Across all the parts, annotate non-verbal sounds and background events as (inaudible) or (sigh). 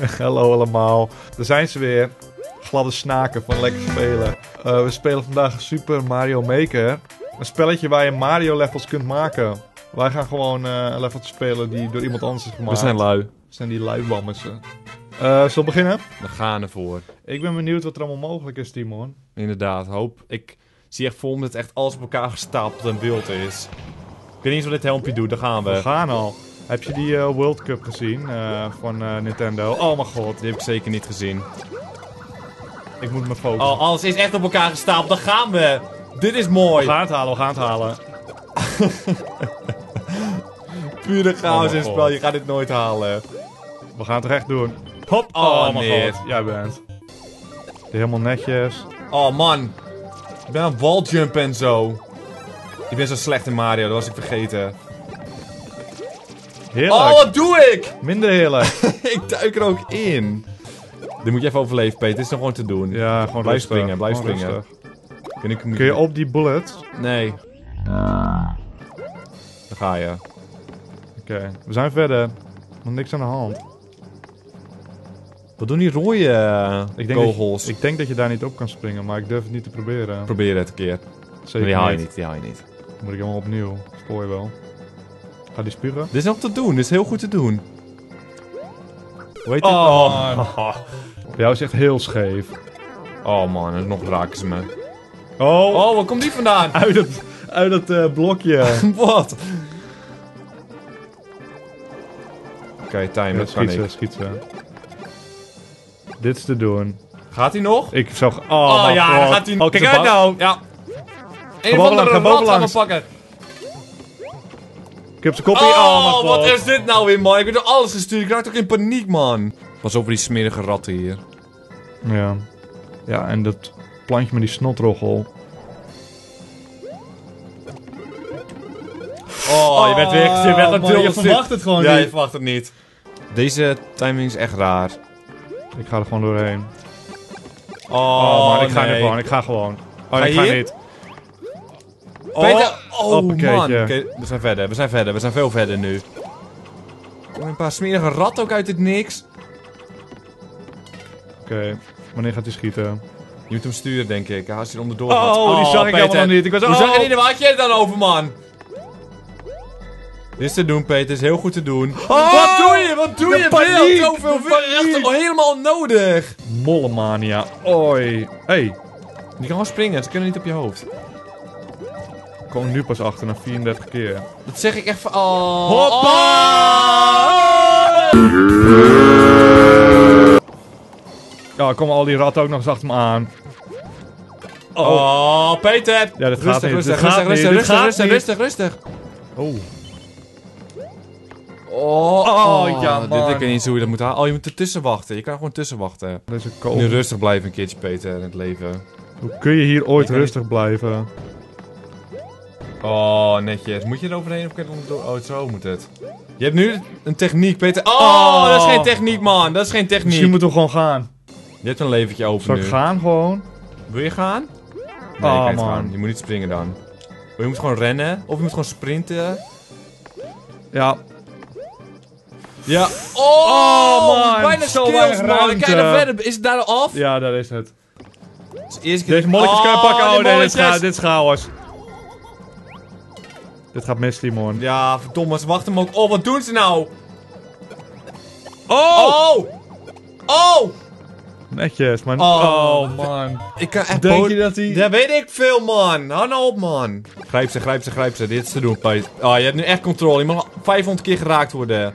(laughs) Hallo allemaal. Daar zijn ze weer. Gladde snaken van lekker spelen. Eh, we spelen vandaag Super Mario Maker. Een spelletje waar je Mario levels kunt maken. Wij gaan gewoon eh, een leveltje spelen die door iemand anders is gemaakt. We zijn lui. We zijn die luibammersen. Eh zullen we beginnen? We gaan ervoor. Ik ben benieuwd wat er allemaal mogelijk is, Timon. Inderdaad, hoop. Ik zie echt voor me dat echt alles op elkaar gestapeld en wild is. Ik weet niet eens wat dit helmpje doet, daar gaan we. We gaan al. Heb je die eh, World Cup gezien eh, van eh, Nintendo? Oh mijn god, Die heb ik zeker niet gezien. ik moet me focussen. Oh, alles is echt op elkaar gestapeld, daar gaan we. Dit is mooi. We gaan het halen, we gaan het halen. (laughs) Pure chaos Oh in het mijn spel, je gaat dit nooit halen. We gaan het recht doen. Hop! Oh, Oh, mijn nee. god, jij bent. Helemaal netjes. Oh man. Ik ben aan walljump en zo. Ik ben zo slecht in Mario, dat was ik vergeten. Heerlijk. Oh, wat doe ik? Minder heerlijk. (laughs) ik duik er ook in. Dit moet je even overleven, Peter. Dit is nog gewoon te doen. Ja, gewoon Blijf rustig. springen, blijf Gewoon springen. Kun, ik, Kun je op die bullet? Nee. Daar ga je. Oké, we zijn verder. Nog niks aan de hand. Wat doen die rode eh, Ik denk, dat, kogels? je- ik denk dat je daar niet op kan springen, maar ik durf het niet te proberen. Probeer het een keer. Zeker Maar die haal je niet, die haal je niet. Moet ik helemaal opnieuw. Spoor je wel. Ga die spugen? Dit is nog te doen, dit is heel goed te doen. Hoe heet dit? Oh, oh. Bij (laughs) jou is echt heel scheef. Oh man, nog raken ze me. Oh, Oh, waar komt die vandaan? (laughs) uit het, uit het eh, blokje. (laughs) Wat? Oké, time, Ja, dat kan schiet ze, ik. schiet ze. Dit is te doen. Gaat hij nog? Ik zag... Oh, Oh, ja, god. dan gaat hij... Oh, kijk uit nou. Ja. Een andere ga rat gaan we pakken. Ik heb zijn koppie. Oh, Oh, wat is dit nou weer, man? Ik heb door alles gestuurd. Ik raak ook in paniek, man. Pas over die smerige ratten hier. Ja. Ja, en dat plantje met die snotroggel. Oh, je bent weer... Je bent natuurlijk... Je verwacht het gewoon Ja, je niet. verwacht het niet. Deze timing is echt raar. Ik ga er gewoon doorheen. Oh, Oh, man, ik ga nee. nu gewoon. Ik ga gewoon. Oh, Ga ik je ga hier? Peter, oh, hoppakeetje. man. Oké, we zijn verder, we zijn verder, we zijn veel verder nu. Er komen een paar smerige ratten ook uit het niks. Oké, wanneer gaat hij schieten? Je moet hem sturen, denk ik. Als hij er onderdoor Oh, gaat. die zag ik helemaal nog niet. Ik was Hoe oh. zag je niet? Waar had je het dan over, man? Dit is te doen, Peter. Dit is heel goed te doen. Oh, Wat doe je? Wat doe je? paniek, zoveel echt helemaal onnodig. Mollemania. Oi. Hey, Die kan gewoon springen. Ze kunnen niet op je hoofd. Ik kom nu pas achter na 34 keer. Dat zeg ik echt van... Oh. Hoppa! Ja, komen al die ratten ook nog eens achter me aan. Oh, oh Peter. Ja, dit gaat rustig, niet. rustig, Dit rustig, rustig, Dit rustig, niet. rustig, rustig. Oh. Oh, Oh, ja, Dit, man. ik weet niet hoe je dat moet halen. Oh, je moet ertussen wachten. Je kan gewoon tussen wachten. Deze Nu rustig blijven een keertje, Peter, in het leven. Hoe kun je hier ooit rustig blijven? Oh, netjes. Moet je er overheen of kan je er onderdoor? Oh, zo moet het. Je hebt nu een techniek, Peter. Oh, Oh. dat is geen techniek, man. Dat is geen techniek. Misschien moeten we gewoon gaan. Je hebt een leventje open Zal nu. ik gaan gewoon? Wil je gaan? Nee, Oh, je kan man. gaan. Je moet niet springen dan. Je moet gewoon rennen. Of je moet gewoon sprinten. Ja. Ja. Oh, Oh, man. Bijna Zo weinig man. ruimte. Kijk naar verder. Is het daar al af? Ja, daar is het. Dus eerst Deze molletjes kan je Oh, pakken. die Oh nee, dit is, dit is chaos. Dit gaat mis, Timon. Ja, verdomme. Ze wachten hem ook. Oh, wat doen ze nou? Oh! Oh! Oh! Netjes, man. Oh. Oh, man. Ik kan echt Denk je dat hij... Dat weet ik veel, man. Hou nou op, man. Grijp ze, grijp ze, grijp ze. Dit is te doen, Peter. Oh, je hebt nu echt controle. Je mag nog 500 keer geraakt worden.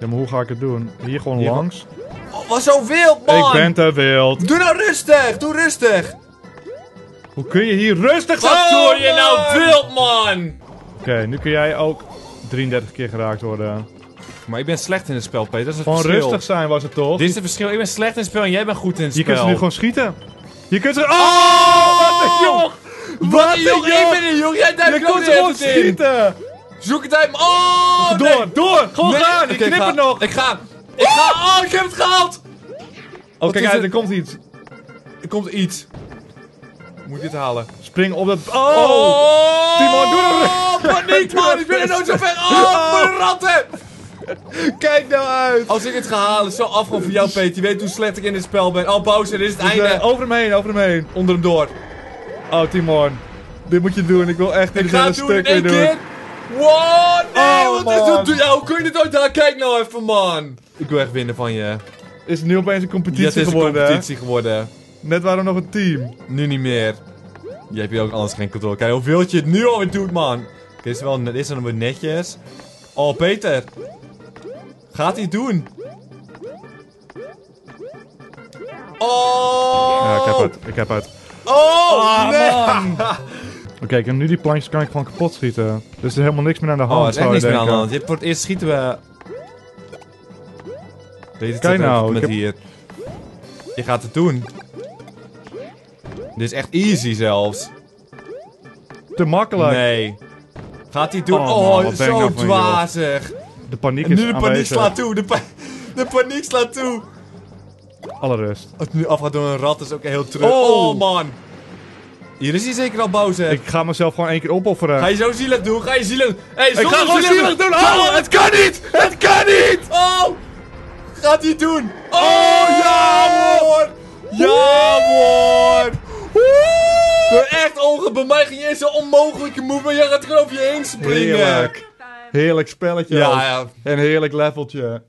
Ja, maar hoe ga ik het doen? Hier gewoon Hier langs? Oh, wat zo wild, man. Ik ben te wild. Doe nou rustig. Doe rustig. Hoe kun je hier rustig zijn? Wat doe je nou wild, man? Oké, nu kun jij ook 33 keer geraakt worden. Maar ik ben slecht in het spel, Peter. Dat is het Gewoon verschil. rustig zijn was het toch? Dit is het verschil. Ik ben slecht in het spel en jij bent goed in het Je spel. kunt ze nu gewoon schieten. Je kunt ze... Oh, wat een joch! Wat een Jong, ik joch! ben een jong. Jij duikt Je ook kunt ze gewoon schieten! Zoek het uit. Oh, nee. Door, door! Gewoon Nee. gaan! Oké, Ik ik knip ga. het nog! Ik ga. Ik ga. Oh, ik heb het gehaald. Oh, kijk uit, er komt iets. Er komt iets. Moet dit halen? Spring op dat... Oh! Timon, doe dat! Oh, paniek (laughs) man, ik ben er nooit zo ver. Oh, ratten. Kijk nou uit! Als ik het ga halen, zo afgaan voor jou, Peter. Je weet hoe slecht ik in dit spel ben. Oh, Bowser, dit is het Dus, einde. eh, over hem heen, over hem heen. Onder hem door. Oh, Timon. Dit moet je doen. Ik wil echt dit hele stuk weer één doen. keer. Wow, nee, Oh, wat is dat? Ja, hoe kun je dit ooit halen? Kijk nou even, man. Ik wil echt winnen van je. Is het nu opeens een Ja, competitie het is een geworden? competitie geworden. Net waren we nog een team. Nu niet meer. Je hebt hier ook anders geen controle. Kijk hoeveel je het nu alweer doet, man. Oké, dit is wel dit is dan weer netjes. Oh, Peter. Gaat hij het doen? Oh! Ja, ik heb het. Ik heb het. Oh, Ah, nee! man. (laughs) Oké, en nu die plankjes kan ik gewoon kapot schieten. Dus er is helemaal niks meer aan de hand, Oh, er is echt niks meer aan de hand. Je- Voor het eerst schieten we... Deze Kijk zit nou, met ik heb- hier. Je gaat het doen. Dit is echt easy zelfs. Te makkelijk. Nee. Gaat hij doen? Oh, Oh, man, ik zo nou dwazig. De paniek En is nu de paniek aanwezig. slaat toe. De, pa- de paniek slaat toe. Alle rust. Als het nu afgaat door een rat is ook heel terug. Oh. Oh, man. Hier is hij zeker al Bowser. Ik ga mezelf gewoon één keer opofferen. Ga je zo zielig doen? Ga je zielig? Hey, Ik ga gewoon zielig doen! Oh, het kan niet! Het kan niet! Oh! Gaat hij doen? Oh, ja hoor! Ja hoor! Door echt ogen, bij mij ging eerst zo'n onmogelijke move, maar jij gaat gewoon over je heen springen. Heerlijk. Heerlijk spelletje. Ja, ja. En heerlijk leveltje.